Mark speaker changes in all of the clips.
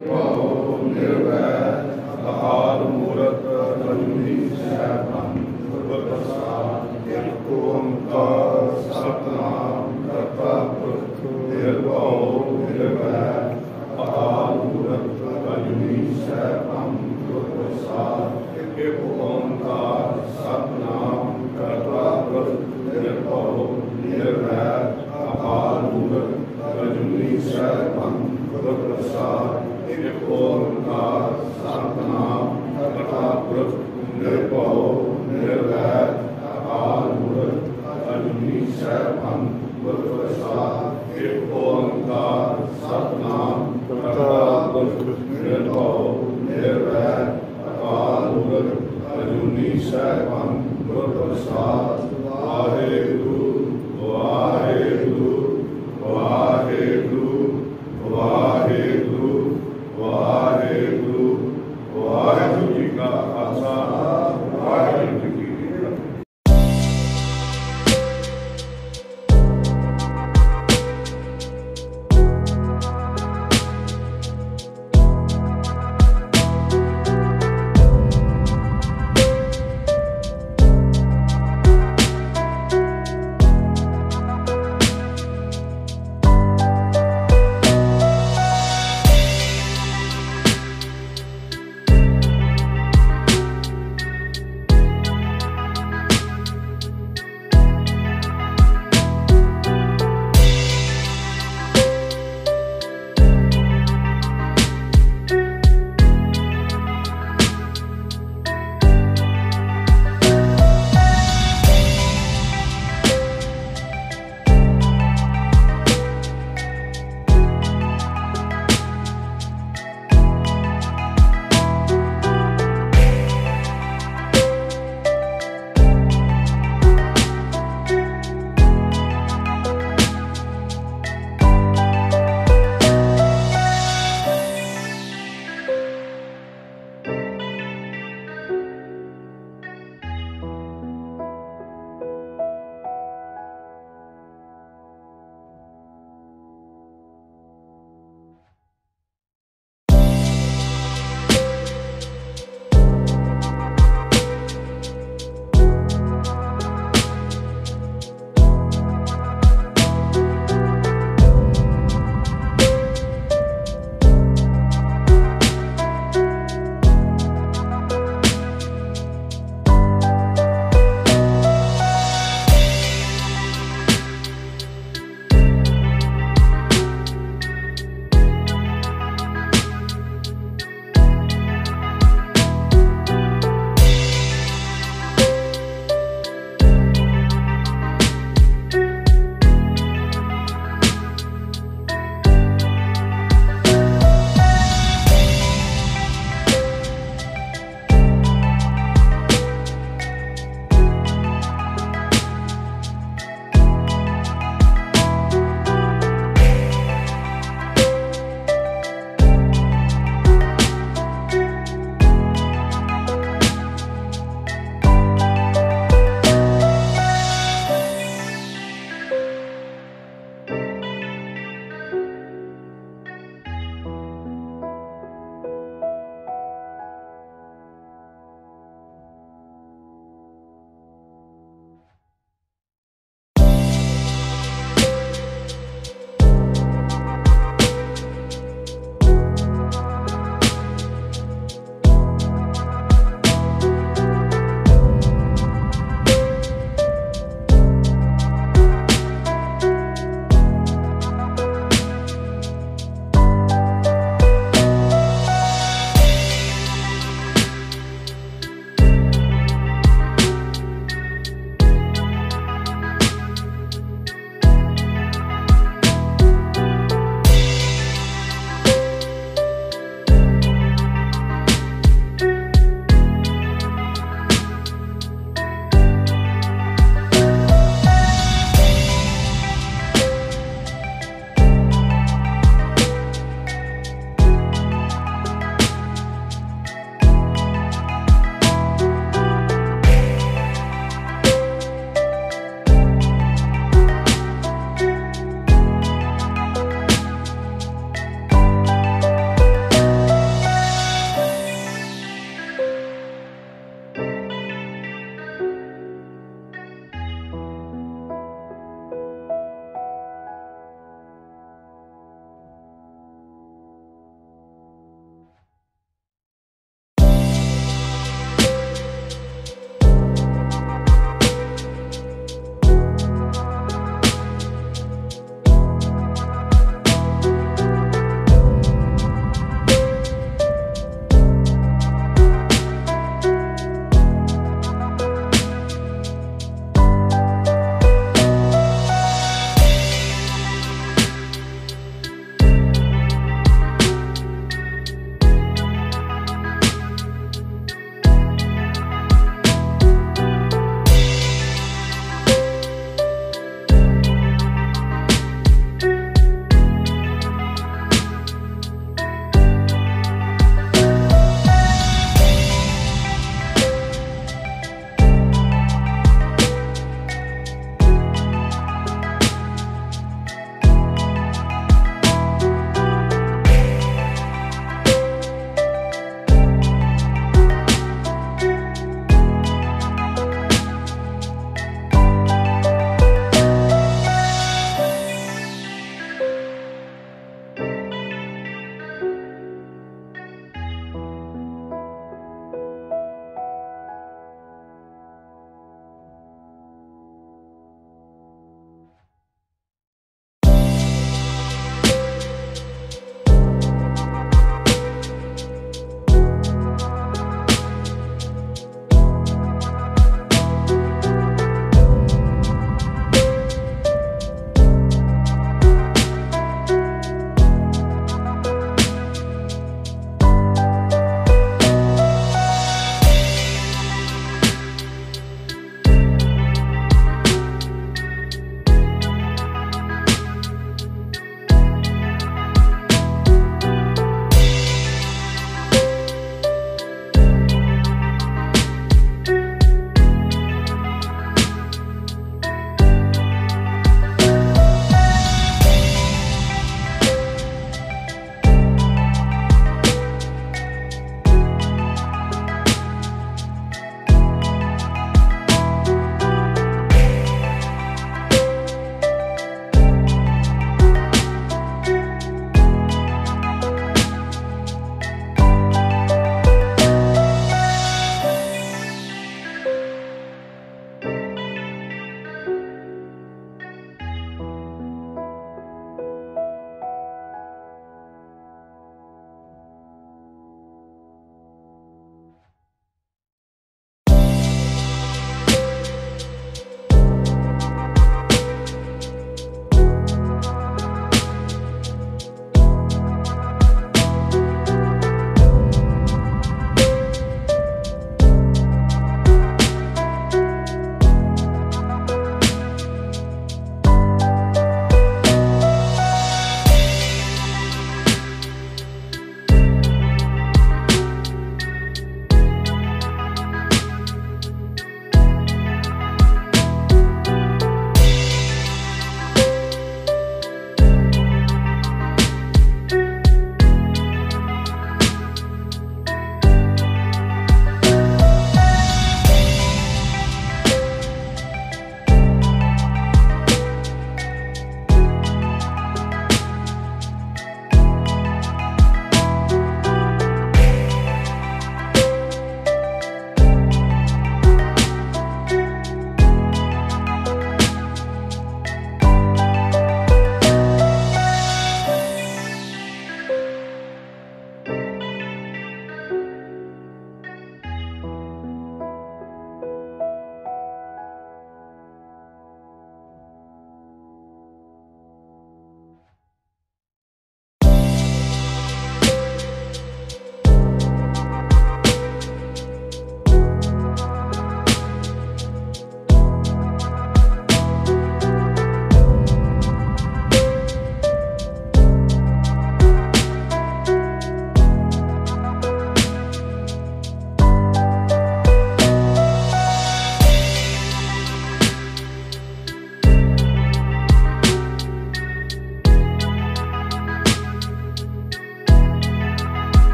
Speaker 1: ਭਾਉ ਨਿਰਵੈ ਅਕਾਲ ਮੂਰਤ ਅਜੂਨੀ ਸੈਭੰ ਗੁਰਪ੍ਰਸਾਦ ਨਿਰਭਉ ਓੰਕਾਰ ਸਤਨਾਮ ਕਰਤਾ ਪੁਰਖ ਨਿਰਭਉ
Speaker 2: ਨਿਰਵੈ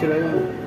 Speaker 2: ਜਾਓ। ਉਹ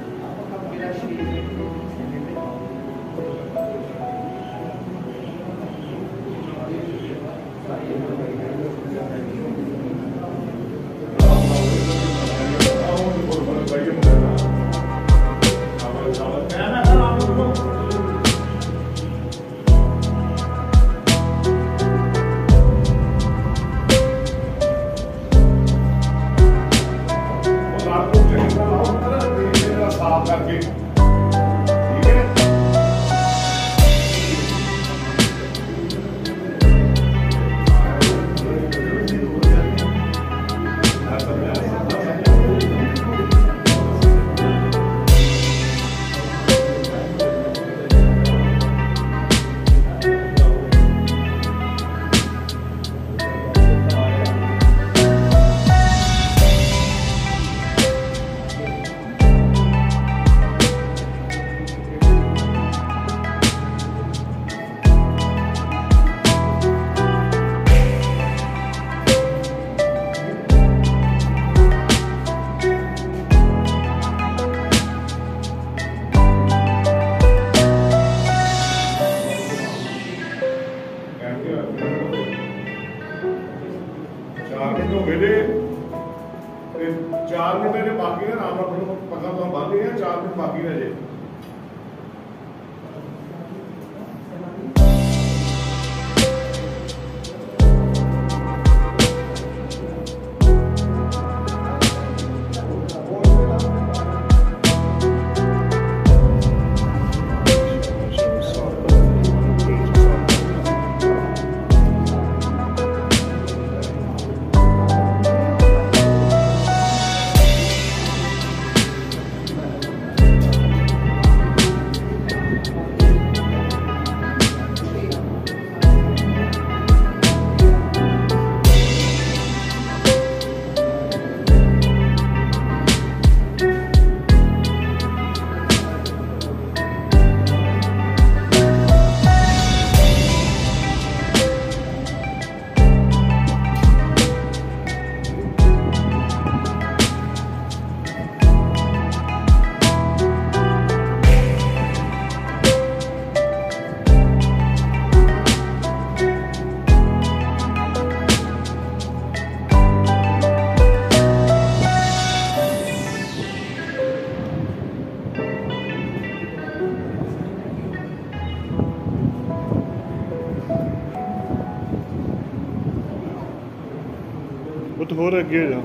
Speaker 2: ਉਹ ਤੋਂ ਹੋਰ ਅੱਗੇ ਹੋ ਜਾ।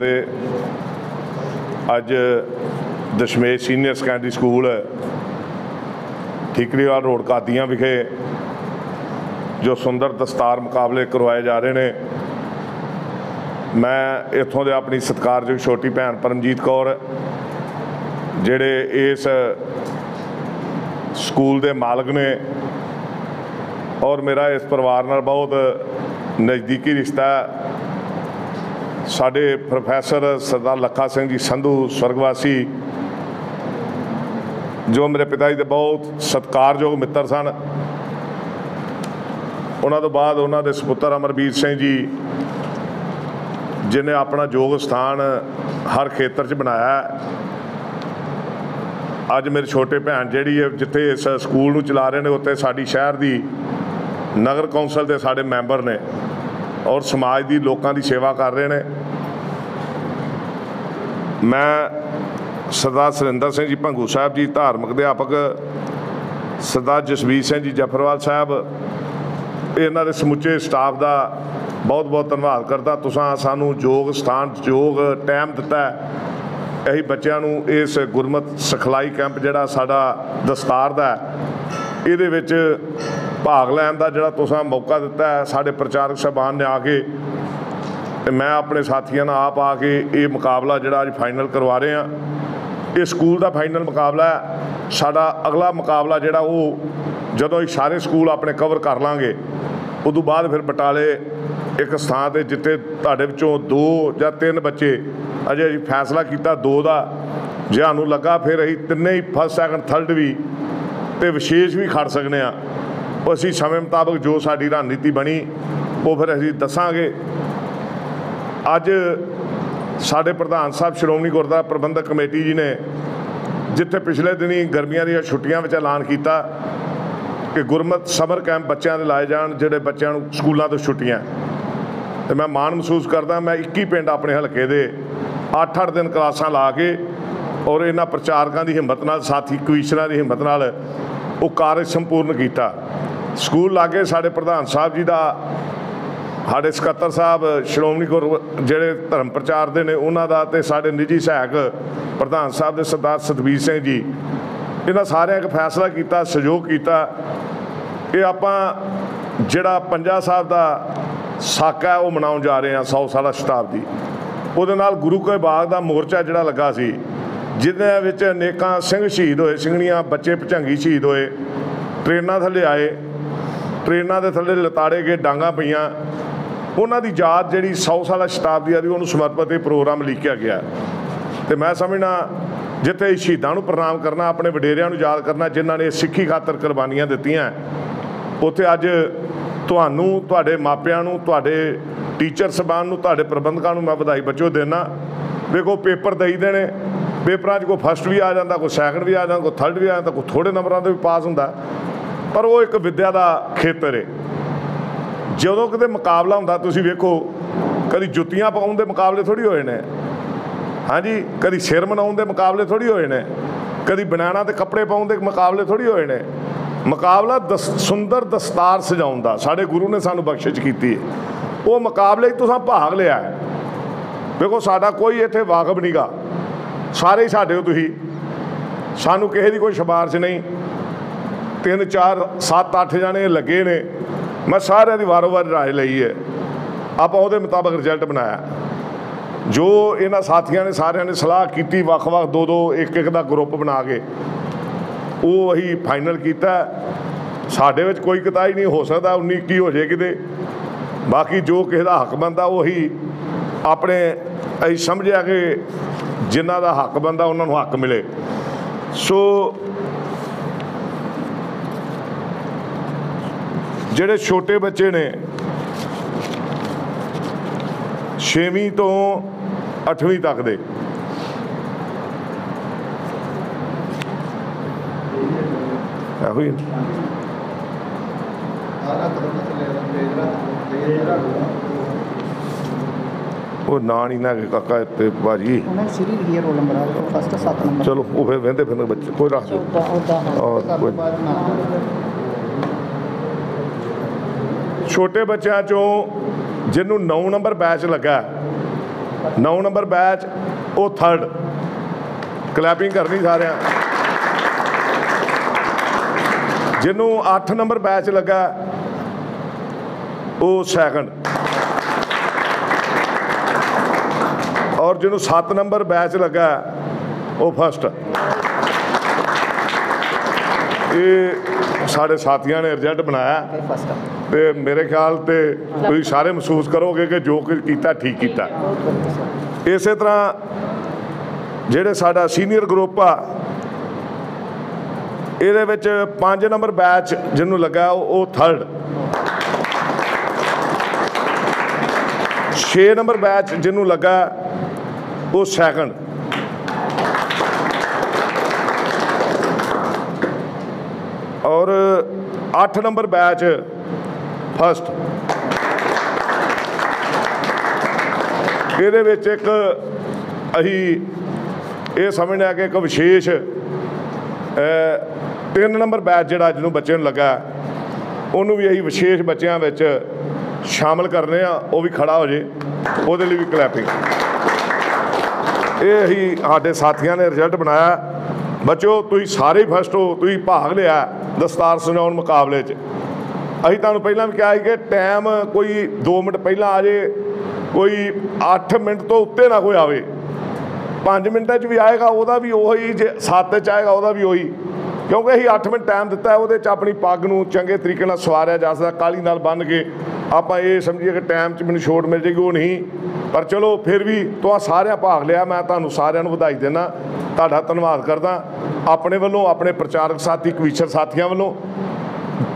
Speaker 1: ਤੇ ਅੱਜ Dashmesh senior secondary school Thikriwal road Qadian ਵਿਖੇ ਜੋ ਸੁੰਦਰ ਦਸਤਾਰ ਮੁਕਾਬਲੇ ਕਰਵਾਏ ਜਾ ਰਹੇ ਨੇ। ਮੈਂ ਇੱਥੋਂ ਦੇ ਆਪਣੀ ਸਤਿਕਾਰਯੋਗ ਛੋਟੀ ਭੈਣ ਪਰਮਜੀਤ ਕੌਰ, ਜਿਹੜੇ ਇਸ ਸਕੂਲ ਦੇ ਮਾਲਕ ਨੇ ਔਰ ਮੇਰਾ ਇਸ ਪਰਿਵਾਰ ਨਾਲ ਬਹੁਤ ਨਜ਼ਦੀਕੀ ਰਿਸ਼ਤਾ ਹੈ। ਸਾਡੇ ਪ੍ਰੋਫੈਸਰ ਸਰਦਾਰ ਲੱਖਾ ਸਿੰਘ ਜੀ ਸੰਧੂ, ਸਵਰਗਵਾਸੀ ਜੋ ਮੇਰੇ ਪਿਤਾ ਜੀ ਦੇ ਬਹੁਤ ਸਤਿਕਾਰਯੋਗ ਮਿੱਤਰ ਸਨ, ਉਹਨਾਂ ਤੋਂ ਬਾਅਦ ਉਹਨਾਂ ਦੇ ਸੁਪੁੱਤਰ ਅਮਰਬੀਰ ਸਿੰਘ ਜੀ, ਜਿਨੇ ਆਪਣਾ ਯੋਗ ਸਥਾਨ ਹਰ ਖੇਤਰ 'ਚ ਬਣਾਇਆ ਅੱਜ ਮੇਰੇ ਛੋਟੇ ਭੈਣ ਜਿਹੜੀ ਹੈ, ਜਿੱਥੇ ਇਸ ਸਕੂਲ ਨੂੰ ਚਲਾ ਰਹੇ ਨੇ, ਉੱਥੇ ਸਾਡੀ ਸ਼ਹਿਰ ਦੀ ਨਗਰ ਕੌਂਸਲ ਦੇ ਸਾਡੇ ਮੈਂਬਰ ਨੇ ਔਰ ਸਮਾਜ ਦੀ ਲੋਕਾਂ ਦੀ ਸੇਵਾ ਕਰ ਰਹੇ ਨੇ। ਮੈਂ ਸਰਦਾਰ ਸੁਰਿੰਦਰ ਸਿੰਘ ਜੀ ਭੰਗੂ ਸਾਹਿਬ ਜੀ, ਧਾਰਮਿਕ ਅਧਿਆਪਕ ਸਰਦਾਰ ਜਸਵੀਰ ਸਿੰਘ ਜੀ ਜਫਰਵਾਲ ਸਾਹਿਬ, ਇਹਨਾਂ ਦੇ ਸਮੁੱਚੇ ਸਟਾਫ ਦਾ ਬਹੁਤ ਬਹੁਤ ਧੰਨਵਾਦ ਕਰਦਾ ਤੁਸੀਂ ਸਾਨੂੰ ਯੋਗ ਸਥਾਨ, ਯੋਗ ਟਾਈਮ ਦਿੱਤਾ ਹੈ। ਅਸੀਂ ਬੱਚਿਆਂ ਨੂੰ ਇਸ ਗੁਰਮਤ ਸਿਖਲਾਈ ਕੈਂਪ ਜਿਹੜਾ ਸਾਡਾ ਦਸਤਾਰ ਦਾ ਇਹਦੇ ਵਿੱਚ ਭਾਗ ਲੈਣ ਦਾ ਜਿਹੜਾ ਤੁਸੀਂ ਮੌਕਾ ਦਿੱਤਾ ਸਾਡੇ ਪ੍ਰਚਾਰਕ ਸਾਹਿਬਾਨ ਨੇ ਆ ਕੇ ਤੇ ਮੈਂ ਆਪਣੇ ਸਾਥੀਆਂ ਨਾਲ ਆਪ ਆ ਕੇ ਇਹ ਮੁਕਾਬਲਾ ਜਿਹੜਾ ਅੱਜ ਫਾਈਨਲ ਕਰਵਾ ਰਹੇ ਹਾਂ ਇਹ ਸਕੂਲ ਦਾ ਫਾਈਨਲ ਮੁਕਾਬਲਾ ਹੈ। ਸਾਡਾ ਅਗਲਾ ਮੁਕਾਬਲਾ ਜਿਹੜਾ ਉਹ ਜਦੋਂ ਇਹ ਸਾਰੇ ਸਕੂਲ ਆਪਣੇ ਕਵਰ ਕਰ ਲਾਂਗੇ, ਉਦੋਂ ਬਾਅਦ ਫਿਰ ਬਟਾਲੇ ਇੱਕ ਸਥਾਨ ਤੇ ਜਿੱਤੇ ਤੁਹਾਡੇ ਵਿੱਚੋਂ ਦੋ ਜਾਂ ਤਿੰਨ ਬੱਚੇ ਅਜੇ ਅਸੀਂ ਫੈਸਲਾ ਕੀਤਾ ਦੋ ਦਾ ਜੇ ਸਾਨੂੰ ਲੱਗਾ ਫਿਰ ਅਸੀਂ ਤਿੰਨੇ ਹੀ ਫਸਟ ਸੈਕੰਡ ਥਰਡ ਵੀ ਤੇ ਵਿਸ਼ੇਸ਼ ਵੀ ਖੜ ਸਕਦੇ ਆ। ਉਹ ਅਸੀਂ ਸਮੇਂ ਮੁਤਾਬਕ ਜੋ ਸਾਡੀ ਰਣਨੀਤੀ ਬਣੀ, ਉਹ ਫਿਰ ਅਸੀਂ ਦੱਸਾਂਗੇ। ਅੱਜ ਸਾਡੇ ਪ੍ਰਧਾਨ ਸਾਹਿਬ ਸ਼੍ਰੋਮਣੀ ਗੁਰਦੁਆਰਾ ਪ੍ਰਬੰਧਕ ਕਮੇਟੀ ਜੀ ਨੇ ਜਿੱਥੇ ਪਿਛਲੇ ਦਿਨੀ ਗਰਮੀਆਂ ਦੀਆਂ ਛੁੱਟੀਆਂ ਵਿੱਚ ਐਲਾਨ ਕੀਤਾ ਕਿ ਗੁਰਮਤ ਸਮਰ ਕੈਂਪ ਬੱਚਿਆਂ ਦੇ ਲਾਏ ਜਾਣ, ਜਿਹੜੇ ਬੱਚਿਆਂ ਨੂੰ ਸਕੂਲਾਂ ਤੋਂ ਛੁੱਟੀਆਂ। ਤੇ ਮੈਂ ਮਾਣ ਮਹਿਸੂਸ ਕਰਦਾ, ਮੈਂ 21 ਪਿੰਡ ਆਪਣੇ ਹਲਕੇ ਦੇ 8-8 ਦਿਨ ਕਲਾਸਾਂ ਲਾ ਕੇ ਔਰ ਇਹਨਾਂ ਪ੍ਰਚਾਰਕਾਂ ਦੀ ਹਿੰਮਤ ਨਾਲ, ਸਾਥੀ ਕਵੀਸ਼ਰਾਂ ਦੀ ਹਿੰਮਤ ਨਾਲ ਉਹ ਕਾਰਜ ਸੰਪੂਰਨ ਕੀਤਾ। ਸਕੂਲ ਲਾਗੇ ਸਾਡੇ ਪ੍ਰਧਾਨ ਸਾਹਿਬ ਜੀ ਦਾ ਸਾਡੇ ਸਕੱਤਰ ਸਾਹਿਬ ਸ਼੍ਰੋਮਣੀ ਗੁਰ ਜਿਹੜੇ ਧਰਮ ਪ੍ਰਚਾਰ ਦੇ ਨੇ, ਉਹਨਾਂ ਦਾ ਤੇ ਸਾਡੇ ਨਿੱਜੀ ਸਹਾਇਕ ਪ੍ਰਧਾਨ ਸਾਹਿਬ ਦੇ ਸਰਦਾਰ ਸਤਬੀਰ ਸਿੰਘ ਜੀ, ਇਹਨਾਂ ਸਾਰਿਆਂ ਇੱਕ ਫੈਸਲਾ ਕੀਤਾ, ਸਹਿਯੋਗ ਕੀਤਾ ਕਿ ਆਪਾਂ ਜਿਹੜਾ ਪੰਜਾ ਸਾਹਿਬ ਦਾ ਸਾਕਾ ਹੈ, ਉਹ ਮਨਾਉਣ ਜਾ ਰਹੇ ਹਾਂ 100 ਸਾਲਾ ਸ਼ਤਾਬਦੀ। ਉਹਦੇ ਨਾਲ ਗੁਰੂ ਕੇ ਬਾਗ ਦਾ ਮੋਰਚਾ ਜਿਹੜਾ ਲੱਗਾ ਸੀ, ਜਿਹਦੇ ਵਿੱਚ ਅਨੇਕਾਂ ਸਿੰਘ ਸ਼ਹੀਦ ਹੋਏ, ਸਿੰਘਣੀਆਂ ਬੱਚੇ ਭਚੰਗੀ ਸ਼ਹੀਦ ਹੋਏ ਟ੍ਰੇਨਾਂ ਥੱਲੇ ਆਏ ਟ੍ਰੇਨਾਂ ਦੇ ਥੱਲੇ ਲਤਾੜੇ ਗਏ, ਡਾਂਗਾ ਪਈਆਂ। ਉਹਨਾਂ ਦੀ ਯਾਦ ਜਿਹੜੀ 100 ਸਾਲਾ ਸ਼ਤਾਬਦੀ ਆ ਦੀ ਉਹਨੂੰ ਸਮਰਪਿਤ ਇਹ ਪ੍ਰੋਗਰਾਮ ਲਿਖਿਆ ਗਿਆ। ਤੇ ਮੈਂ ਸਮਝਣਾ ਜਿੱਥੇ ਸ਼ਹੀਦਾਂ ਨੂੰ ਪ੍ਰਣਾਮ ਕਰਨਾ, ਆਪਣੇ ਵਡੇਰਿਆਂ ਨੂੰ ਯਾਦ ਕਰਨਾ, ਜਿਨ੍ਹਾਂ ਨੇ ਸਿੱਖੀ ਖਾਤਰ ਕੁਰਬਾਨੀਆਂ ਦਿੱਤੀਆਂ, ਉੱਥੇ ਅੱਜ ਤੁਹਾਨੂੰ, ਤੁਹਾਡੇ ਮਾਪਿਆਂ ਨੂੰ, ਤੁਹਾਡੇ ਟੀਚਰ ਸਬਾਨ ਨੂੰ, ਤੁਹਾਡੇ ਪ੍ਰਬੰਧਕਾਂ ਨੂੰ ਮੈਂ ਵਧਾਈ ਬੱਚੋ ਦੇਣਾ ਵੇਖੋ, ਪੇਪਰ ਦੇਈ ਦੇਣੇ, ਪੇਪਰਾਂ 'ਚ ਕੋਈ ਫਸਟ ਵੀ ਆ ਜਾਂਦਾ, ਕੋਈ ਸੈਕੰਡ ਵੀ ਆ ਜਾਂਦਾ, ਕੋਈ ਥਰਡ ਵੀ ਆ ਜਾਂਦਾ, ਕੋਈ ਥੋੜੇ ਨੰਬਰਾਂ ਤੇ ਵੀ ਪਾਸ ਹੁੰਦਾ। ਪਰ ਉਹ ਇੱਕ ਵਿੱਦਿਆ ਦਾ ਖੇਤਰ ਹੈ ਜਦੋਂ ਕਿਤੇ ਮੁਕਾਬਲਾ ਹੁੰਦਾ, ਤੁਸੀਂ ਵੇਖੋ, ਕਦੀ ਜੁੱਤੀਆਂ ਪਾਉਣ ਦੇ ਮੁਕਾਬਲੇ ਥੋੜੀ ਹੋਏ ਨੇ। ਹਾਂਜੀ, ਕਦੀ ਸਿਰ ਮਨਾਉਣ ਦੇ ਮੁਕਾਬਲੇ ਥੋੜੀ ਹੋਏ ਨੇ। ਕਦੀ ਬਨਾਨਾ ਤੇ ਕੱਪੜੇ ਪਾਉਣ ਦੇ ਮੁਕਾਬਲੇ ਥੋੜੀ ਹੋਏ ਨੇ। ਮੁਕਾਬਲਾ ਦਸ, ਸੁੰਦਰ ਦਸਤਾਰ ਸਜਾਉਣ ਦਾ, ਸਾਡੇ ਗੁਰੂ ਨੇ ਸਾਨੂੰ ਬਖਸ਼ਿਸ਼ ਕੀਤੀ ਉਹ ਮੁਕਾਬਲੇ 'ਚ ਤੁਸੀਂ ਭਾਗ ਲਿਆ ਵੇਖੋ, ਸਾਡਾ ਕੋਈ ਇੱਥੇ ਵਾਕਬ ਨਹੀਂਗਾ ਸਾਰੇ ਹੀ ਸਾਡੇ ਹੋ ਤੁਸੀਂ। ਸਾਨੂੰ ਕਿਸੇ ਦੀ ਕੋਈ ਸਿਫਾਰਿਸ਼ ਨਹੀਂ। ਤਿੰਨ ਚਾਰ ਸੱਤ ਅੱਠ ਜਣੇ ਲੱਗੇ ਨੇ। ਮੈਂ ਸਾਰਿਆਂ ਦੀ ਵਾਰੋ-ਵਾਰ ਰਾਏ ਲਈ ਹੈ। ਆਪਾਂ ਉਹਦੇ ਮੁਤਾਬਕ ਰਿਜ਼ਲਟ ਬਣਾਇਆ। ਜੋ ਇਹਨਾਂ ਸਾਥੀਆਂ ਨੇ ਸਾਰਿਆਂ ਨੇ ਸਲਾਹ ਕੀਤੀ, ਵੱਖ-ਵੱਖ ਦੋ ਦੋ ਇੱਕ ਇੱਕ ਦਾ ਗਰੁੱਪ ਬਣਾ ਕੇ, ਉਹ ਅਸੀਂ ਫਾਈਨਲ ਕੀਤਾ। ਸਾਡੇ ਵਿੱਚ ਕੋਈ ਕਤਾਈ ਨਹੀਂ, ਹੋ ਸਕਦਾ 19 ਕੀ ਹੋ ਜੇ ਕਿਤੇ। ਬਾਕੀ ਜੋ ਕਿਸੇ ਦਾ ਹੱਕ ਬੰਦਾ ਉਹੀ ਆਪਣੇ, ਅਸੀਂ ਸਮਝਿਆ ਕਿ ਜਿਨ੍ਹਾਂ ਦਾ ਹੱਕ ਬੰਦਾ ਉਹਨਾਂ ਨੂੰ ਹੱਕ ਮਿਲੇ। ਸੋ ਜਿਹੜੇ ਛੋਟੇ ਬੱਚੇ ਨੇ 6ਵੀਂ ਤੋਂ 8ਵੀਂ ਤੱਕ ਦੇ। ਇਹੋ ਹੀ ਉਹ ਨਾਂ ਨਹੀਂ ਨਾ ਕਾਕਾ ਤੇ ਭਾਜੀ।
Speaker 3: ਉਹਨਾਂ ਸ਼੍ਰੀ ਲਿਖਿਆ ਰੋਲ ਨੰਬਰ ਆ ਫਸਟ 7 ਨੰਬਰ।
Speaker 1: ਚਲੋ ਉਹ ਫਿਰ ਵਹਿੰਦੇ ਫਿਰ ਬੱਚੇ ਕੋਈ ਰੱਖ ਦਿਓ ਔਰ
Speaker 3: ਹਾਂ
Speaker 1: ਕੋਈ-
Speaker 3: ਬਾਅਦ ਨਾਮ
Speaker 1: ਛੋਟੇ ਬੱਚਿਆਂ ਚੋਂ ਜਿਹਨੂੰ 9 ਨੰਬਰ ਬੈਚ ਲੱਗਾ 9 ਨੰਬਰ ਬੈਚ ਉਹ ਥਰਡ ਕਲੈਪਿੰਗ ਕਰਨੀ ਸਾਰਿਆਂ। ਜਿਹਨੂੰ 8 ਨੰਬਰ ਬੈਚ ਲੱਗਾ, ਉਹ ਸੈਕੰਡ ਔਰ ਜਿਹਨੂੰ 7 ਨੰਬਰ ਬੈਚ ਲੱਗਾ, ਉਹ ਫਸਟ ਇਹ ਸਾਡੇ ਸਾਥੀਆਂ ਨੇ ਰਿਜ਼ਲਟ ਬਣਾਇਆ।
Speaker 3: ਫਸਟ
Speaker 1: ਤੇ ਮੇਰੇ ਖਿਆਲ ਤੇ ਤੁਸੀਂ ਸਾਰੇ ਮਹਿਸੂਸ ਕਰੋਗੇ ਕਿ ਜੋ ਕੁਝ ਕੀਤਾ, ਠੀਕ ਕੀਤਾ। ਇਸੇ ਤਰ੍ਹਾਂ ਜਿਹੜੇ ਸਾਡਾ ਸੀਨੀਅਰ ਗਰੁੱਪ ਆ, ਇਹਦੇ ਵਿੱਚ 5 ਨੰਬਰ ਬੈਚ ਜਿਹਨੂੰ ਲੱਗਾ ਉਹ ਥਰਡ 6 ਨੰਬਰ ਬੈਚ ਜਿਹਨੂੰ ਲੱਗਾ ਉਹ ਸੈਕੰਡ ਔਰ 8 ਨੰਬਰ ਬੈਚ ਫਸਟ। ਇਹਦੇ ਵਿੱਚ ਇੱਕ ਅਸੀਂ ਇਹ ਸਮਝਦੇ ਆ ਕਿ ਇੱਕ ਵਿਸ਼ੇਸ਼ ਤਿੰਨ ਨੰਬਰ ਬੈਚ ਜਿਹੜਾ ਜਿਹਨੂੰ ਬੱਚੇ ਨੂੰ ਲੱਗਾ, ਉਹਨੂੰ ਵੀ ਅਸੀਂ ਵਿਸ਼ੇਸ਼ ਬੱਚਿਆਂ ਵਿੱਚ ਸ਼ਾਮਲ ਕਰਨੇ ਆ, ਉਹ ਵੀ ਖੜਾ ਹੋ ਜੇ, ਉਹਦੇ ਲਈ ਵੀ ਕਲੈਪਿੰਗ ਇਹ ਹੀ ਸਾਡੇ ਸਾਥੀਆਂ ਨੇ ਰਿਜ਼ਲਟ ਬਣਾਇਆ। ਬੱਚੋ, ਤੁਸੀਂ ਸਾਰੇ ਫਸਟ ਹੋ, ਤੁਸੀਂ ਭਾਗ ਲਿਆ ਦਸਤਾਰ ਸਜਾਉਣ ਮੁਕਾਬਲੇ 'ਚ। ਅਸੀਂ ਤੁਹਾਨੂੰ ਪਹਿਲਾਂ ਵੀ ਕਿਹਾ ਸੀ ਕਿ ਟਾਈਮ ਕੋਈ 2 ਮਿੰਟ ਪਹਿਲਾਂ ਆ ਜੇ, ਕੋਈ 8 ਮਿੰਟ ਤੋਂ ਉੱਤੇ ਨਾ ਕੋਈ ਆਵੇ। 5 ਮਿੰਟਾਂ 'ਚ ਵੀ ਆਏਗਾ, ਉਹਦਾ ਵੀ ਉਹੀ ਜੇ 7 'ਚ ਆਏਗਾ, ਉਹਦਾ ਵੀ ਉਹੀ। ਕਿਉਂਕਿ ਅਸੀਂ 8 ਮਿੰਟ ਟਾਈਮ ਦਿੱਤਾ ਉਹਦੇ 'ਚ ਆਪਣੀ ਪੱਗ ਨੂੰ ਚੰਗੇ ਤਰੀਕੇ ਨਾਲ ਸਵਾਰਿਆ ਜਾ ਸਕਦਾ ਕਾਲੀ ਨਾਲ ਬੰਨ੍ਹ ਕੇ। ਆਪਾਂ ਇਹ ਸਮਝੀਏ ਕਿ ਟਾਈਮ 'ਚ ਮੈਨੂੰ ਛੋਟ ਮਿਲ ਜੇਗੀ, ਉਹ ਨਹੀਂ। ਪਰ ਚਲੋ, ਫਿਰ ਵੀ ਤੁਹਾਂ ਸਾਰਿਆਂ ਭਾਗ ਲਿਆ, ਮੈਂ ਤੁਹਾਨੂੰ ਸਾਰਿਆਂ ਨੂੰ ਵਧਾਈ ਦੇਣਾ ਤੁਹਾਡਾ ਧੰਨਵਾਦ ਕਰਦਾ। ਆਪਣੇ ਵੱਲੋਂ, ਆਪਣੇ ਪ੍ਰਚਾਰਕ ਸਾਥੀ ਕਵੀਸ਼ਰ ਸਾਥੀਆਂ ਵੱਲੋਂ।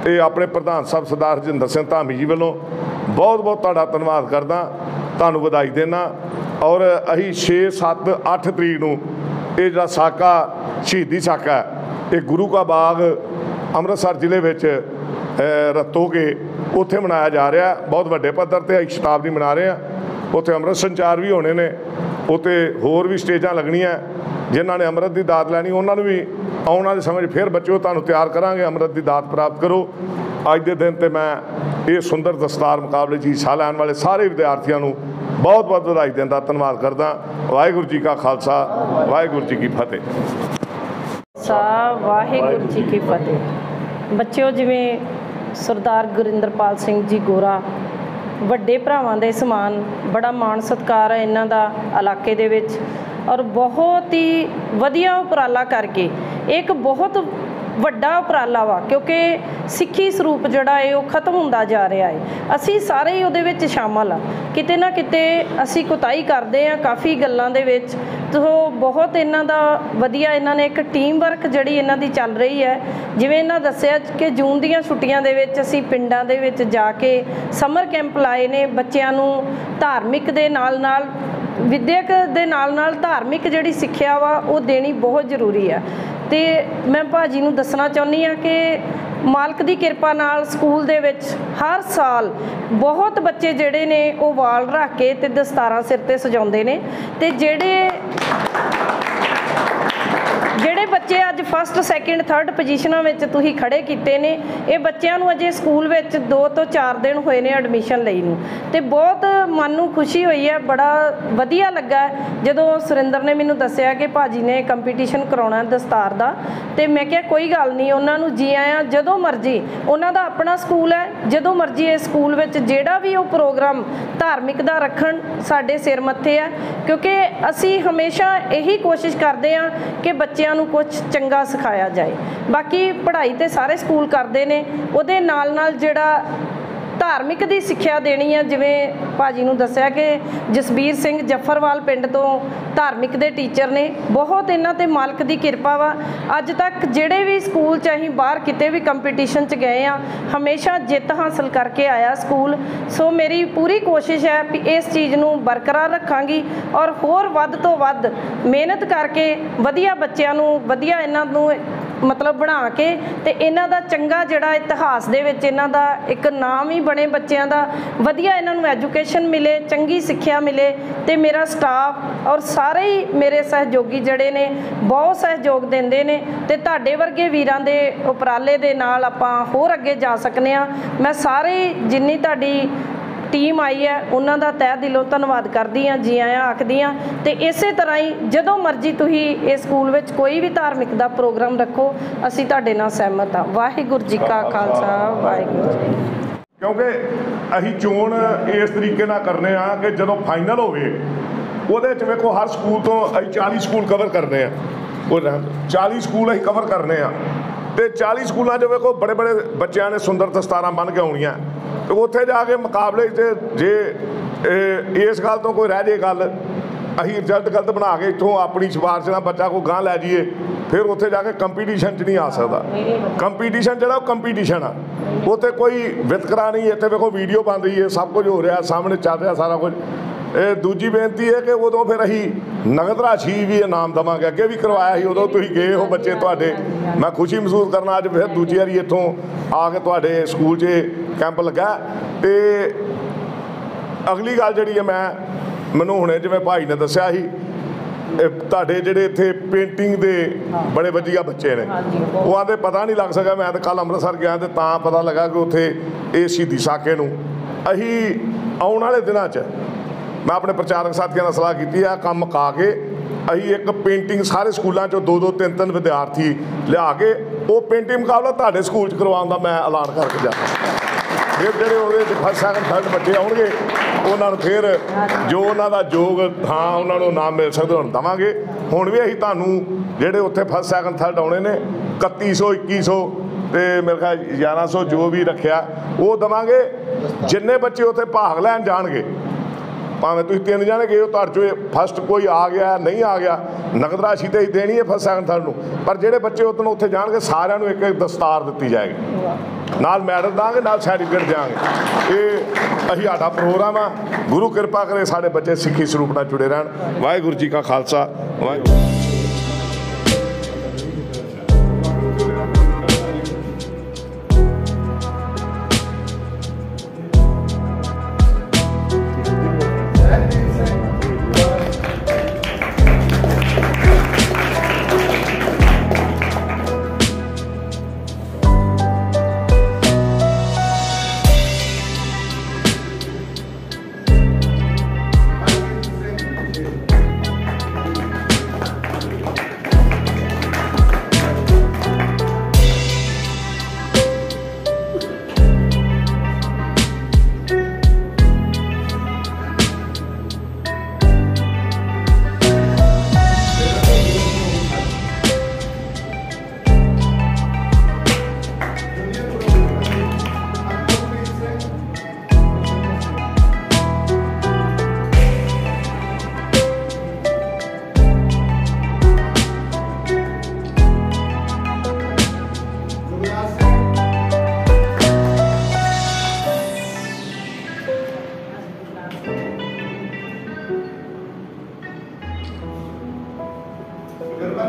Speaker 1: ਤੇ ਆਪਣੇ ਪ੍ਰਧਾਨ ਸਾਹਿਬ ਸਰਦਾਰ ਹਰਜਿੰਦਰ ਸਿੰਘ ਧਾਮੀ ਜੀ ਵੱਲੋਂ ਬਹੁਤ ਬਹੁਤ ਤੁਹਾਡਾ ਧੰਨਵਾਦ ਕਰਦਾ। ਤੁਹਾਨੂੰ ਵਧਾਈ ਦੇਣਾ ਔਰ ਅਸੀਂ 6 7 8 ਤਰੀਕ ਨੂੰ ਇਹ ਜਿਹੜਾ ਸਾਕਾ ਸ਼ਹੀਦੀ ਸਾਕਾ ਇਹ ਗੁਰੂ ਕਾ ਬਾਗ ਅੰਮ੍ਰਿਤਸਰ ਜ਼ਿਲ੍ਹੇ ਵਿੱਚ ਅ, ਰਤੋਗੇ ਉੱਥੇ ਮਨਾਇਆ ਜਾ ਰਿਹਾ। ਬਹੁਤ ਵੱਡੇ ਪੱਧਰ ਤੇ ਅਸੀਂ ਸ਼ਤਾਬਦੀ ਮਨਾ ਰਹੇ ਹਾਂ। ਉੱਥੇ ਅੰਮ੍ਰਿਤ ਸੰਚਾਰ ਵੀ ਹੋਣੇ ਨੇ। ਉੱਥੇ ਹੋਰ ਵੀ ਸਟੇਜਾਂ ਲੱਗਣੀਆਂ। ਜਿਨ੍ਹਾਂ ਨੇ ਅੰਮ੍ਰਿਤ ਦੀ ਦਾਤ ਲੈਣੀ ਉਹਨਾਂ ਨੂੰ ਵੀ ਆਉਣ ਵਾਲੇ ਸਮੇਂ 'ਚ ਫਿਰ ਬੱਚਿਓ, ਤੁਹਾਨੂੰ ਤਿਆਰ ਕਰਾਂਗੇ, ਅੰਮ੍ਰਿਤ ਦੀ ਦਾਤ ਪ੍ਰਾਪਤ ਕਰੋ। ਅੱਜ ਦੇ ਦਿਨ ਤੇ ਮੈਂ ਇਹ ਸੁੰਦਰ ਦਸਤਾਰ ਮੁਕਾਬਲੇ 'ਚ ਹਿੱਸਾ ਲੈਣ ਵਾਲੇ ਸਾਰੇ ਵਿਦਿਆਰਥੀਆਂ ਨੂੰ ਬਹੁਤ ਬਹੁਤ ਵਧਾਈ ਦਿੰਦਾ ਧੰਨਵਾਦ ਕਰਦਾ। ਵਾਹਿਗੁਰੂ ਜੀ ਕਾ ਖਾਲਸਾ, ਵਾਹਿਗੁਰੂ ਜੀ ਕੀ ਫਤਿਹ।
Speaker 4: ਸਾ ਵਾਹਿਗੁਰੂ ਜੀ ਕੀ ਫਤਿਹ। ਬੱਚਿਓ, ਜਿਵੇਂ ਸਰਦਾਰ ਗੁਰਿੰਦਰਪਾਲ ਸਿੰਘ ਜੀ ਗੋਰਾ, ਵੱਡੇ ਭਰਾਵਾਂ ਦੇ ਸਮਾਨ, ਬੜਾ ਮਾਣ ਸਤਿਕਾਰ ਹੈ ਇਹਨਾਂ ਦਾ ਇਲਾਕੇ ਦੇ ਵਿੱਚ ਔਰ ਬਹੁਤ ਹੀ ਵਧੀਆ ਉਪਰਾਲਾ ਕਰਕੇ ਇੱਕ ਬਹੁਤ ਵੱਡਾ ਉਪਰਾਲਾ ਵਾ, ਕਿਉਂਕਿ ਸਿੱਖੀ ਸਰੂਪ ਜਿਹੜਾ ਹੈ ਉਹ ਖਤਮ ਹੁੰਦਾ ਜਾ ਰਿਹਾ ਹੈ ਅਸੀਂ ਸਾਰੇ ਹੀ ਉਹਦੇ ਵਿੱਚ ਸ਼ਾਮਲ ਆ। ਕਿਤੇ ਨਾ ਕਿਤੇ ਅਸੀਂ ਕੁਤਾਈ ਕਰਦੇ ਆ ਕਾਫੀ ਗੱਲਾਂ ਦੇ ਵਿੱਚ। ਤੋ ਬਹੁਤ ਇਹਨਾਂ ਦਾ ਵਧੀਆ ਇਹਨਾਂ ਨੇ ਇੱਕ ਟੀਮ ਵਰਕ ਜਿਹੜੀ ਇਹਨਾਂ ਦੀ ਚੱਲ ਰਹੀ ਹੈ। ਜਿਵੇਂ ਇਹਨਾਂ ਦੱਸਿਆ ਕਿ ਜੂਨ ਦੀਆਂ ਛੁੱਟੀਆਂ ਦੇ ਵਿੱਚ ਅਸੀਂ ਪਿੰਡਾਂ ਦੇ ਵਿੱਚ ਜਾ ਕੇ ਸਮਰ ਕੈਂਪ ਲਾਏ ਨੇ ਬੱਚਿਆਂ ਨੂੰ ਧਾਰਮਿਕ ਦੇ ਨਾਲ ਨਾਲ ਵਿਦਿਅਕ ਦੇ ਨਾਲ ਨਾਲ ਧਾਰਮਿਕ ਜਿਹੜੀ ਸਿੱਖਿਆ ਵਾ, ਉਹ ਦੇਣੀ ਬਹੁਤ ਜ਼ਰੂਰੀ ਆ। ਤੇ ਮੈਂ ਭਾਜੀ ਨੂੰ ਦੱਸਣਾ ਚਾਹੁੰਦੀ ਆ ਕਿ ਮਾਲਕ ਦੀ ਕਿਰਪਾ ਨਾਲ ਸਕੂਲ ਦੇ ਵਿੱਚ ਹਰ ਸਾਲ ਬਹੁਤ ਬੱਚੇ ਜਿਹੜੇ ਨੇ ਉਹ ਵਾਲ ਰੱਖ ਕੇ ਤੇ ਦਸਤਾਰਾਂ ਸਿਰ ਤੇ ਸਜਾਉਂਦੇ ਨੇ ਤੇ ਜਿਹੜੇ ਜਿਹੜੇ ਬੱਚੇ ਅੱਜ ਫਸਟ ਸੈਕਿੰਡ ਥਰਡ ਪੋਜੀਸ਼ਨਾਂ ਵਿੱਚ ਤੁਸੀਂ ਖੜੇ ਕੀਤੇ ਨੇ, ਇਹ ਬੱਚਿਆਂ ਨੂੰ ਅਜੇ ਸਕੂਲ ਵਿੱਚ 2 ਤੋਂ 4 ਦਿਨ ਹੋਏ ਨੇ ਐਡਮਿਸ਼ਨ ਲਈ ਨੂੰ। ਤੇ ਬਹੁਤ ਮਨ ਨੂੰ ਖੁਸ਼ੀ ਹੋਈ ਹੈ, ਬੜਾ ਵਧੀਆ ਲੱਗਾ ਜਦੋਂ ਸੁਰਿੰਦਰ ਨੇ ਮੈਨੂੰ ਦੱਸਿਆ ਕਿ ਭਾਜੀ ਨੇ ਕੰਪੀਟੀਸ਼ਨ ਕਰਾਉਣਾ ਦਸਤਾਰ ਦਾ, ਤੇ ਮੈਂ ਕਿਹਾ, ਕੋਈ ਗੱਲ ਨਹੀਂ, ਉਹਨਾਂ ਨੂੰ ਜੀ ਆਇਆਂ, ਜਦੋਂ ਮਰਜ਼ੀ। ਉਹਨਾਂ ਦਾ ਆਪਣਾ ਸਕੂਲ ਹੈ, ਜਦੋਂ ਮਰਜ਼ੀ ਇਸ ਸਕੂਲ ਵਿੱਚ ਜਿਹੜਾ ਵੀ ਉਹ ਪ੍ਰੋਗਰਾਮ ਧਾਰਮਿਕ ਦਾ ਰੱਖਣ, ਸਾਡੇ ਸਿਰ ਮੱਥੇ ਹੈ ਕਿਉਂਕਿ ਅਸੀਂ ਹਮੇਸ਼ਾ ਇਹੀ ਕੋਸ਼ਿਸ਼ ਕਰਦੇ ਹਾਂ ਕਿ ਬੱਚਿਆਂ ਨੂੰ ਕੁਝ ਚੰਗਾ ਸਿਖਾਇਆ ਜਾਏ। ਬਾਕੀ ਪੜ੍ਹਾਈ ਤੇ ਸਾਰੇ ਸਕੂਲ ਕਰਦੇ ਨੇ, ਉਹਦੇ ਨਾਲ ਨਾਲ ਜਿਹੜਾ ਧਾਰਮਿਕ ਦੀ ਸਿੱਖਿਆ ਦੇਣੀ ਆ, ਜਿਵੇਂ ਭਾਜੀ ਨੂੰ ਦੱਸਿਆ ਕਿ ਜਸਬੀਰ ਸਿੰਘ ਜੱਫਰਵਾਲ ਪਿੰਡ ਤੋਂ ਧਾਰਮਿਕ ਦੇ ਟੀਚਰ ਨੇ। ਬਹੁਤ ਇਹਨਾਂ ਤੇ ਮਾਲਕ ਦੀ ਕਿਰਪਾ ਵਾ। ਅੱਜ ਤੱਕ ਜਿਹੜੇ ਵੀ ਸਕੂਲ ਚ ਅਸੀਂ ਬਾਹਰ ਕਿਤੇ ਵੀ ਕੰਪੀਟੀਸ਼ਨ ਚ ਗਏ ਆ, ਹਮੇਸ਼ਾ ਜਿੱਤ ਹਾਸਲ ਕਰਕੇ ਆਇਆ ਸਕੂਲ। ਸੋ ਮੇਰੀ ਪੂਰੀ ਕੋਸ਼ਿਸ਼ ਹੈ ਕਿ ਇਸ ਚੀਜ਼ ਨੂੰ ਬਰਕਰਾਰ ਰੱਖਾਂਗੀ ਔਰ ਹੋਰ ਵੱਧ ਤੋਂ ਵੱਧ ਮਿਹਨਤ ਕਰਕੇ ਵਧੀਆ ਬੱਚਿਆਂ ਨੂੰ, ਵਧੀਆ ਇਹਨਾਂ ਨੂੰ ਮਤਲਬ ਬਣਾ ਕੇ ਤੇ ਇਹਨਾਂ ਦਾ ਚੰਗਾ ਜਿਹੜਾ ਇਤਿਹਾਸ ਦੇ ਵਿੱਚ ਇਹਨਾਂ ਦਾ ਇੱਕ ਨਾਮ ਹੀ ਬਣੇ ਬੱਚਿਆਂ ਦਾ, ਵਧੀਆ ਇਹਨਾਂ ਨੂੰ ਐਜੂਕੇਸ਼ਨ ਮਿਲੇ, ਚੰਗੀ ਸਿੱਖਿਆ ਮਿਲੇ ਤੇ ਮੇਰਾ ਸਟਾਫ ਔਰ ਸਾਰੇ ਹੀ ਮੇਰੇ ਸਹਿਯੋਗੀ ਜਿਹੜੇ ਨੇ ਬਹੁਤ ਸਹਿਯੋਗ ਦਿੰਦੇ ਨੇ ਤੇ ਤੁਹਾਡੇ ਵਰਗੇ ਵੀਰਾਂ ਦੇ ਉਪਰਾਲੇ ਦੇ ਨਾਲ ਆਪਾਂ ਹੋਰ ਅੱਗੇ ਜਾ ਸਕਨੇ ਆ ਮੈਂ ਸਾਰੇ ਜਿੰਨੀ ਤੁਹਾਡੀ ਟੀਮ ਆਈ ਹੈ ਉਹਨਾਂ ਦਾ ਤਹਿ ਦਿਲੋਂ ਧੰਨਵਾਦ ਕਰਦੀ ਹਾਂ ਜੀ ਆਇਆਂ ਆਖਦੀ ਹਾਂ ਤੇ ਇਸੇ ਤਰ੍ਹਾਂ ਹੀ ਜਦੋਂ ਮਰਜ਼ੀ ਤੁਸੀਂ ਇਸ ਸਕੂਲ ਵਿੱਚ ਕੋਈ ਵੀ ਧਾਰਮਿਕ ਦਾ ਪ੍ਰੋਗਰਾਮ ਰੱਖੋ ਅਸੀਂ ਤੁਹਾਡੇ ਨਾਲ ਸਹਿਮਤ ਹਾਂ। ਵਾਹਿਗੁਰੂ ਜੀ ਕਾ ਖਾਲਸਾ ਵਾਹਿਗੁਰੂ ਜੀ।
Speaker 1: ਕਿਉਂਕਿ ਅਸੀਂ ਚੋਣ ਇਸ ਤਰੀਕੇ ਨਾਲ ਕਰਨੇ ਆ ਕਿ ਜਦੋਂ ਫਾਈਨਲ ਹੋਵੇ ਉਹਦੇ ਚ ਵੇਖੋ ਹਰ ਸਕੂਲ ਤੋਂ ਅਸੀਂ 40 ਸਕੂਲ ਕਵਰ ਕਰਨੇ ਆ। ਉਹ ਰਹਿਣ ਦਿਓ। 40 ਸਕੂਲ ਅਸੀਂ ਕਵਰ ਕਰਨੇ ਆ। ਤੇ 40 ਸਕੂਲਾਂ 'ਚ ਵੇਖੋ ਬੜੇ ਬੜੇ ਬੱਚਿਆਂ ਨੇ ਸੁੰਦਰ ਦਸਤਾਰਾਂ ਬੰਨ੍ਹ ਕੇ ਆਉਣੀਆਂ। ਉੱਥੇ ਜਾ ਕੇ ਮੁਕਾਬਲੇ 'ਚ ਜੇ ਇਸ ਗੱਲ ਤੋਂ ਕੋਈ ਰਹਿ ਜੇ ਗੱਲ, ਅਸੀਂ ਰਿਜ਼ਲਟ ਗਲਤ ਬਣਾ ਕੇ ਇੱਥੋਂ ਆਪਣੀ ਸਿਫਾਰਿਸ਼ ਨਾਲ ਬੱਚਾ ਕੋ ਗਾਂ ਲੈ ਜਾਈਏ, ਫਿਰ ਉੱਥੇ ਜਾ ਕੇ ਕੰਪੀਟੀਸ਼ਨ 'ਚ ਨਹੀਂ ਆ ਸਕਦਾ। ਕੰਪੀਟੀਸ਼ਨ ਜਿਹੜਾ ਉਹ ਕੰਪੀਟੀਸ਼ਨ ਆ। ਉੱਥੇ ਕੋਈ ਵਿਤਕਰਾ ਨਹੀਂ, ਇੱਥੇ ਵੇਖੋ ਵੀਡੀਓ ਬਣ ਰਹੀ ਹੈ, ਸਭ ਕੁਝ ਹੋ ਰਿਹਾ, ਸਾਹਮਣੇ ਚੱਲ ਰਿਹਾ ਸਾਰਾ ਕੁਝ। ਇਹ ਦੂਜੀ ਬੇਨਤੀ ਹੈ ਕਿ ਉਦੋਂ ਫਿਰ ਅਸੀਂ ਨਗਦ ਰਾਸ਼ੀ ਵੀ ਇਨਾਮ ਦਵਾਂਗੇ। ਅੱਗੇ ਵੀ ਕਰਵਾਇਆ ਸੀ ਉਦੋਂ ਤੁਸੀਂ ਗਏ ਹੋ ਬੱਚੇ ਤੁਹਾਡੇ। ਮੈਂ ਖੁਸ਼ੀ ਮਹਿਸੂਸ ਕਰਨਾ ਅੱਜ ਫਿਰ ਦੂਜੀ ਵਾਰੀ ਇੱਥੋਂ ਆ ਕੇ ਤੁਹਾਡੇ ਸਕੂਲ 'ਚ ਕੈਂਪ ਲੱਗਾ। ਤੇ ਅਗਲੀ ਗੱਲ ਜਿਹੜੀ ਹੈ ਮੈਂ ਮੈਨੂੰ ਹੁਣੇ ਜਿਵੇਂ ਭਾਈ ਨੇ ਦੱਸਿਆ ਸੀ ਇਹ ਤੁਹਾਡੇ ਜਿਹੜੇ ਇੱਥੇ ਪੇਂਟਿੰਗ ਦੇ ਬੜੇ ਵਧੀਆ ਬੱਚੇ ਨੇ। ਉਹ ਆਂਦੇ ਪਤਾ ਨਹੀਂ ਲੱਗ ਸਕਿਆ ਮੈਂ ਤਾਂ ਕੱਲ ਅੰਮ੍ਰਿਤਸਰ ਗਿਆ ਤੇ ਤਾਂ ਪਤਾ ਲੱਗਾ ਕਿ ਉੱਥੇ ਇਹ ਸ਼ਹੀਦੀ ਸਾਕੇ ਨੂੰ। ਅਸੀਂ ਆਉਣ ਵਾਲੇ ਦਿਨਾਂ 'ਚ ਮੈਂ ਆਪਣੇ ਪ੍ਰਚਾਰਕ ਸਾਥੀਆਂ ਨਾਲ ਸਲਾਹ ਕੀਤੀ ਆ, ਕੰਮ ਮੁਕਾ ਕੇ ਅਸੀਂ ਇੱਕ ਪੇਂਟਿੰਗ ਸਾਰੇ ਸਕੂਲਾਂ 'ਚੋਂ ਦੋ ਦੋ ਤਿੰਨ ਤਿੰਨ ਵਿਦਿਆਰਥੀ ਲਿਆ ਕੇ ਉਹ ਪੇਂਟਿੰਗ ਮੁਕਾਬਲਾ ਤੁਹਾਡੇ ਸਕੂਲ 'ਚ ਕਰਵਾਉਣ ਦਾ ਮੈਂ ਐਲਾਨ ਕਰਕੇ ਜਾਣਾ ਫਿਰ ਜਿਹੜੇ ਉਹਦੇ ਫਸਟ ਸੈਕੰਡ ਥਰਡ ਬੱਚੇ ਆਉਣਗੇ, ਉਹਨਾਂ ਨੂੰ ਫਿਰ ਜੋ ਉਹਨਾਂ ਦਾ ਯੋਗ ਥਾਂ ਉਹਨਾਂ ਨੂੰ ਨਾਮ ਮਿਲ ਸਕਦਾ ਹੁਣ ਦਵਾਂਗੇ। ਹੁਣ ਵੀ ਅਸੀਂ ਤੁਹਾਨੂੰ ਜਿਹੜੇ ਉੱਥੇ ਫਸਟ ਸੈਕੰਡ ਥਰਡ ਆਉਣੇ ਨੇ 3100 2100 ਤੇ ਮੇਰੇ ਖਿਆਲ 1100 ਜੋ ਵੀ ਰੱਖਿਆ, ਉਹ ਦਵਾਂਗੇ। ਜਿੰਨੇ ਬੱਚੇ ਉੱਥੇ ਭਾਗ ਲੈਣ ਜਾਣਗੇ ਭਾਵੇਂ ਤੁਸੀਂ ਤਿੰਨ ਜਾਣੇ ਗਏ ਹੋ, ਤੁਹਾਡੇ ਚੋਂ ਫਸਟ ਕੋਈ ਆ ਗਿਆ, ਨਹੀਂ ਆ ਗਿਆ ਨਗਦ ਰਾਸ਼ੀ ਤੇ ਹੀ ਦੇਣੀ ਹੈ ਫਸਟ ਸੈਕੰਡ ਥਰਡ ਨੂੰ। ਪਰ ਜਿਹੜੇ ਬੱਚੇ ਉਦੋਂ ਉੱਥੇ ਜਾਣਗੇ, ਸਾਰਿਆਂ ਨੂੰ ਇੱਕ ਇੱਕ ਦਸਤਾਰ ਦਿੱਤੀ ਜਾਏਗੀ। ਨਾਲ ਮੈਡਲ ਦਾਂਗੇ, ਨਾਲ ਸਰਟੀਫਿਕੇਟ ਦਿਆਂਗੇ। ਇਹ ਅਸੀਂ ਸਾਡਾ ਪ੍ਰੋਗਰਾਮ ਆ। ਗੁਰੂ ਕਿਰਪਾ ਕਰੇ ਸਾਡੇ ਬੱਚੇ ਸਿੱਖੀ ਸਰੂਪ ਨਾਲ ਜੁੜੇ ਰਹਿਣ। ਵਾਹਿਗੁਰੂ ਜੀ ਕਾ ਖਾਲਸਾ। ਵਾਹਿਗੁਰੂ।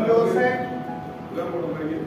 Speaker 5: ਗੁਰਮਨਜੋਤ ਸਿੰਘ ਮਨਪ੍ਰੀਤ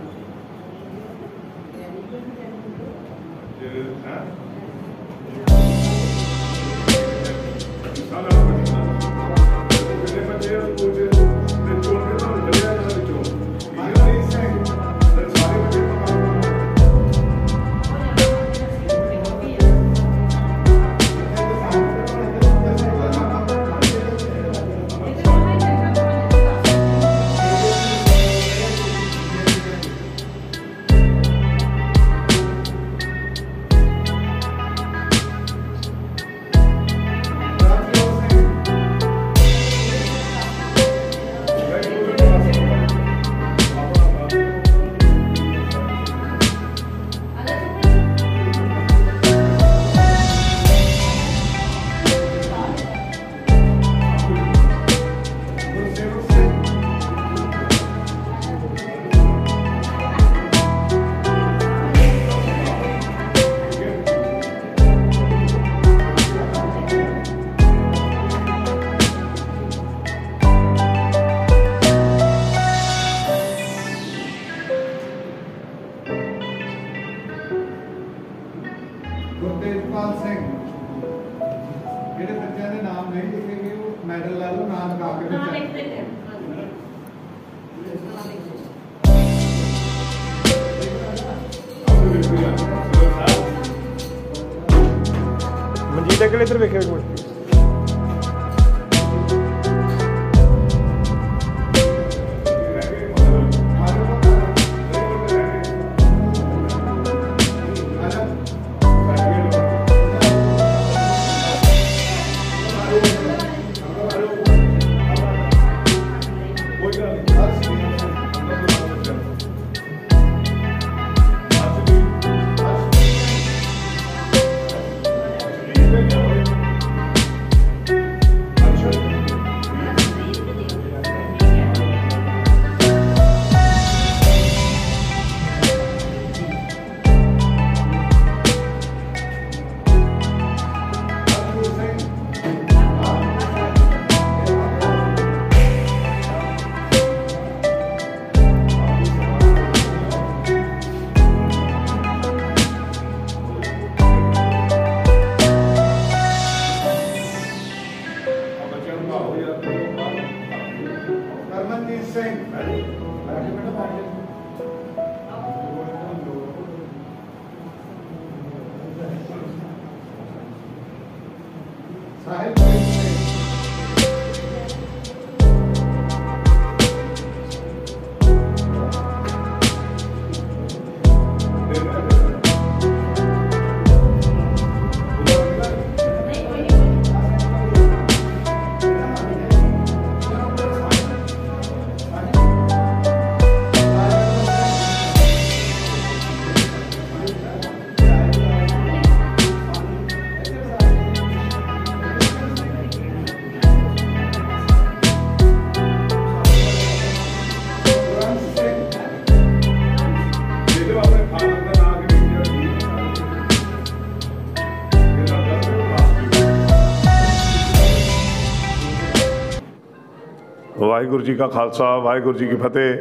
Speaker 1: ਵਾਹਿਗੁਰੂ ਜੀ ਕਾ ਖਾਲਸਾ, ਵਾਹਿਗੁਰੂ ਜੀ ਕੀ ਫਤਿਹ।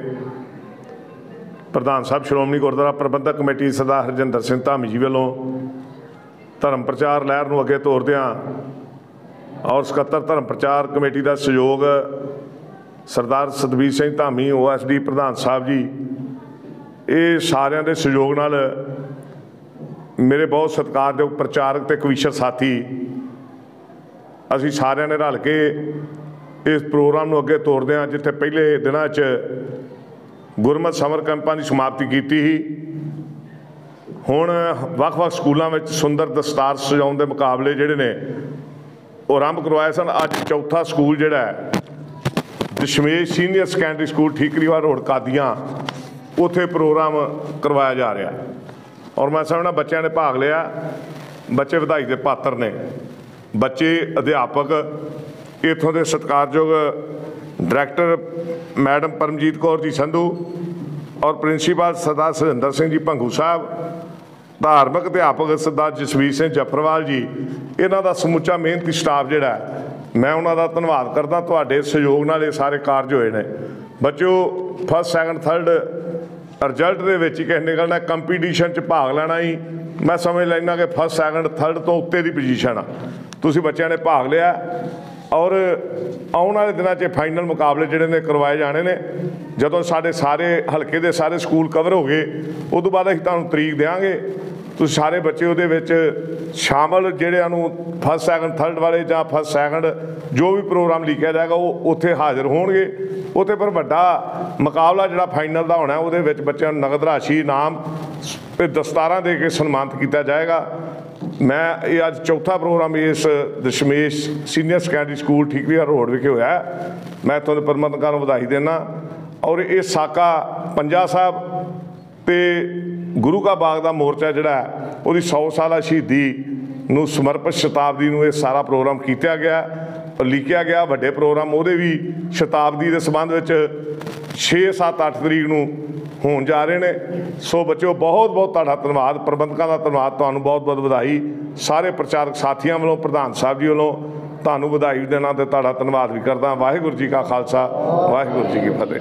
Speaker 1: ਪ੍ਰਧਾਨ ਸਾਹਿਬ, ਸ਼੍ਰੋਮਣੀ ਗੁਰਦੁਆਰਾ ਪ੍ਰਬੰਧਕ ਕਮੇਟੀ ਸਰਦਾਰ ਹਰਜਿੰਦਰ ਸਿੰਘ ਧਾਮੀ ਜੀ ਵੱਲੋਂ ਧਰਮ ਪ੍ਰਚਾਰ ਲਹਿਰ ਨੂੰ ਅੱਗੇ ਤੋਰਦਿਆਂ ਔਰ ਸਕੱਤਰ ਧਰਮ ਪ੍ਰਚਾਰ ਕਮੇਟੀ ਦਾ ਸਹਿਯੋਗ ਸਰਦਾਰ ਸਤਬੀਰ ਸਿੰਘ ਧਾਮੀ ਓਐਸਡੀ ਪ੍ਰਧਾਨ ਸਾਹਿਬ ਜੀ, ਇਹ ਸਾਰਿਆਂ ਦੇ ਸਹਿਯੋਗ ਨਾਲ ਮੇਰੇ ਬਹੁਤ ਸਤਿਕਾਰਯੋਗ ਪ੍ਰਚਾਰਕ ਤੇ ਕਵੀਸ਼ਰ ਸਾਥੀ ਅਸੀਂ ਸਾਰਿਆਂ ਨੇ ਰਲ ਕੇ ਇਸ ਪ੍ਰੋਗਰਾਮ ਨੂੰ ਅੱਗੇ ਤੋਰਦੇ ਹਾਂ ਜਿੱਥੇ ਪਹਿਲੇ ਦਿਨਾਂ 'ਚ ਗੁਰਮਤ ਸਮਰ ਕੈਂਪਾਂ ਦੀ ਸਮਾਪਤੀ ਕੀਤੀ ਸੀ, ਹੁਣ ਵੱਖ-ਵੱਖ ਸਕੂਲਾਂ ਵਿੱਚ ਸੁੰਦਰ ਦਸਤਾਰ ਸਜਾਉਣ ਦੇ ਮੁਕਾਬਲੇ ਜਿਹੜੇ ਨੇ, ਉਹ ਆਰੰਭ ਕਰਵਾਏ ਸਨ। ਅੱਜ ਚੌਥਾ ਸਕੂਲ ਜਿਹੜਾ ਹੈ, Dashmesh senior secondary school Thikriwal road Qadian, ਉੱਥੇ ਪ੍ਰੋਗਰਾਮ ਕਰਵਾਇਆ ਜਾ ਰਿਹਾ। ਔਰ ਮੈਂ ਸਮਝਣਾ ਬੱਚਿਆਂ ਨੇ ਭਾਗ ਲਿਆ। ਬੱਚੇ ਵਧਾਈ ਦੇ ਪਾਤਰ ਨੇ। ਬੱਚੇ ਅਧਿਆਪਕ ਇਥੋਂ ਦੇ ਸਤਿਕਾਰਯੋਗ ਡਾਇਰੈਕਟਰ ਮੈਡਮ ਪਰਮਜੀਤ ਕੌਰ ਜੀ ਸੰਧੂ ਔਰ ਪ੍ਰਿੰਸੀਪਲ ਸਰਦਾਰ ਸੁਰਿੰਦਰ ਸਿੰਘ ਜੀ ਭੰਗੂ ਸਾਹਿਬ, ਧਾਰਮਿਕ ਅਧਿਆਪਕ ਸਰਦਾਰ ਜਸਵੀਰ ਸਿੰਘ ਜਫਰਵਾਲ ਜੀ, ਇਹਨਾਂ ਦਾ ਸਮੁੱਚਾ ਮਿਹਨਤੀ ਸਟਾਫ ਜਿਹੜਾ ਮੈਂ ਉਹਨਾਂ ਦਾ ਧੰਨਵਾਦ ਕਰਦਾ, ਤੁਹਾਡੇ ਸਹਿਯੋਗ ਨਾਲ ਇਹ ਸਾਰੇ ਕਾਰਜ ਹੋਏ ਨੇ। ਬੱਚਿਓ ਫਸਟ ਸੈਕੰਡ ਥਰਡ ਰਿਜ਼ਲਟ ਦੇ ਵਿੱਚ ਹੀ ਕਿਸੇ ਨਿਕਲਣਾ ਕੰਪੀਟੀਸ਼ਨ 'ਚ ਭਾਗ ਲੈਣਾ ਹੀ। ਮੈਂ ਸਮਝ ਲੈਣਾ ਕਿ ਫਸਟ ਸੈਕੰਡ ਥਰਡ ਤੋਂ ਉੱਤੇ ਦੀ ਪੋਜੀਸ਼ਨ ਆ। ਤੁਸੀਂ ਬੱਚਿਆਂ ਨੇ ਭਾਗ ਲਿਆ। ਔਰ ਆਉਣ ਵਾਲੇ ਦਿਨਾਂ 'ਚ ਫਾਈਨਲ ਮੁਕਾਬਲੇ ਜਿਹੜੇ ਨੇ ਕਰਵਾਏ ਜਾਣੇ ਨੇ। ਜਦੋਂ ਸਾਡੇ ਸਾਰੇ ਹਲਕੇ ਦੇ ਸਾਰੇ ਸਕੂਲ ਕਵਰ ਹੋ ਗਏ ਉਸ ਤੋਂ ਬਾਅਦ ਅਸੀਂ ਤੁਹਾਨੂੰ ਤਰੀਕ ਦੇਵਾਂਗੇ ਤੁਸੀਂ ਸਾਰੇ ਬੱਚੇ ਉਹਦੇ ਵਿੱਚ ਸ਼ਾਮਲ ਜਿਹੜਿਆਂ ਨੂੰ ਫਸਟ ਸੈਕੰਡ ਥਰਡ ਵਾਲੇ ਜਾਂ ਫਸਟ ਸੈਕੰਡ ਜੋ ਵੀ ਪ੍ਰੋਗਰਾਮ ਲਿਖਿਆ ਜਾਏਗਾ, ਉਹ ਉੱਥੇ ਹਾਜ਼ਰ ਹੋਣਗੇ। ਉੱਥੇ ਪਰ ਵੱਡਾ ਮੁਕਾਬਲਾ ਜਿਹੜਾ ਫਾਈਨਲ ਦਾ ਹੋਣਾ, ਉਹਦੇ ਵਿੱਚ ਬੱਚਿਆਂ ਨੂੰ ਨਗਦ ਰਾਸ਼ੀ ਇਨਾਮ ਤੇ ਦਸਤਾਰਾਂ ਦੇ ਕੇ ਸਨਮਾਨਿਤ ਕੀਤਾ ਜਾਏਗਾ। ਮੈਂ ਇਹ ਅੱਜ ਚੌਥਾ ਪ੍ਰੋਗਰਾਮ ਇਸ Dashmesh senior secondary school Thikriwal road ਵਿਖੇ ਹੋਇਆ ਮੈਂ ਤੁਹਾਨੂੰ ਪ੍ਰਬੰਧਕਾਂ ਨੂੰ ਵਧਾਈ ਦੇਣਾ ਔਰ ਇਹ ਸਾਕਾ ਪੰਜਾ ਸਾਹਿਬ ਤੇ ਗੁਰੂ ਕਾ ਬਾਗ ਦਾ ਮੋਰਚਾ ਜਿਹੜਾ ਉਹਦੀ 100 ਸਾਲਾ ਸ਼ਹੀਦੀ ਨੂੰ ਸਮਰਪਿਤ ਸ਼ਤਾਬਦੀ ਨੂੰ ਇਹ ਸਾਰਾ ਪ੍ਰੋਗਰਾਮ ਕੀਤਾ ਗਿਆ ਔਰ ਲਿਖਿਆ ਗਿਆ ਵੱਡੇ ਪ੍ਰੋਗਰਾਮ, ਉਹਦੇ ਵੀ ਸ਼ਤਾਬਦੀ ਦੇ ਸੰਬੰਧ ਵਿੱਚ 6 7 8 ਤਰੀਕ ਨੂੰ ਹੋਣ ਜਾ ਰਹੇ ਨੇ। ਸੋ ਬੱਚਿਓ, ਬਹੁਤ ਬਹੁਤ ਤੁਹਾਡਾ ਧੰਨਵਾਦ। ਪ੍ਰਬੰਧਕਾਂ ਦਾ ਧੰਨਵਾਦ ਤੁਹਾਨੂੰ ਬਹੁਤ ਬਹੁਤ ਵਧਾਈ। ਸਾਰੇ ਪ੍ਰਚਾਰਕ ਸਾਥੀਆਂ ਵੱਲੋਂ, ਪ੍ਰਧਾਨ ਸਾਹਿਬ ਜੀ ਵੱਲੋਂ ਤੁਹਾਨੂੰ ਵਧਾਈ ਦੇਣਾ ਤੇ ਤੁਹਾਡਾ ਧੰਨਵਾਦ ਵੀ ਕਰਦਾ। ਵਾਹਿਗੁਰੂ ਜੀ ਕਾ ਖਾਲਸਾ, ਵਾਹਿਗੁਰੂ ਜੀ ਕੀ ਫਤਿਹ।